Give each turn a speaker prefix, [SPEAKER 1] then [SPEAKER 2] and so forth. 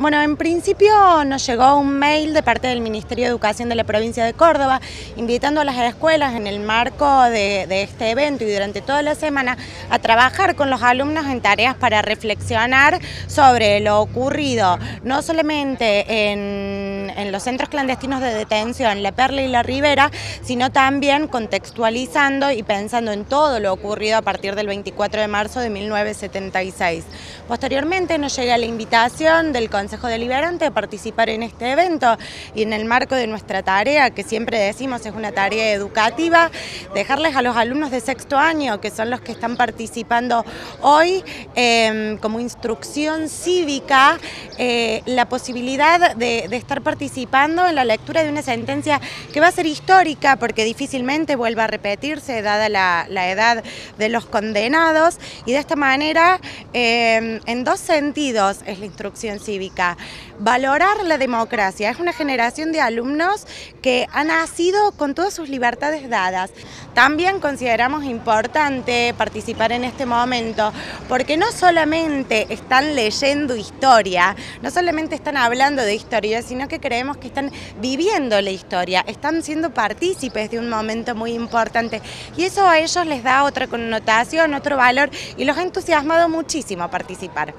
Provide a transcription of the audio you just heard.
[SPEAKER 1] Bueno, en principio nos llegó un mail de parte del Ministerio de Educación de la provincia de Córdoba invitando a las escuelas en el marco de, este evento y durante toda la semana a trabajar con los alumnos en tareas para reflexionar sobre lo ocurrido no solamente en, en los centros clandestinos de detención, La Perla y La Ribera, sino también contextualizando y pensando en todo lo ocurrido a partir del 24 de marzo de 1976. Posteriormente nos llega la invitación del Consejo Deliberante a participar en este evento y en el marco de nuestra tarea, que siempre decimos es una tarea educativa, dejarles a los alumnos de sexto año, que son los que están participando hoy, em, como instrucción cívica, eh, la posibilidad de, estar participando en la lectura de una sentencia que va a ser histórica, porque difícilmente vuelva a repetirse, dada la, edad de los condenados, y de esta manera, em, en dos sentidos es la instrucción cívica valorar la democracia. Es una generación de alumnos que ha nacido con todas sus libertades dadas. También consideramos importante participar en este momento porque no solamente están leyendo historia, no solamente están hablando de historia, sino que creemos que están viviendo la historia, están siendo partícipes de un momento muy importante y eso a ellos les da otra connotación, otro valor y los ha entusiasmado muchísimo muchísimo participar.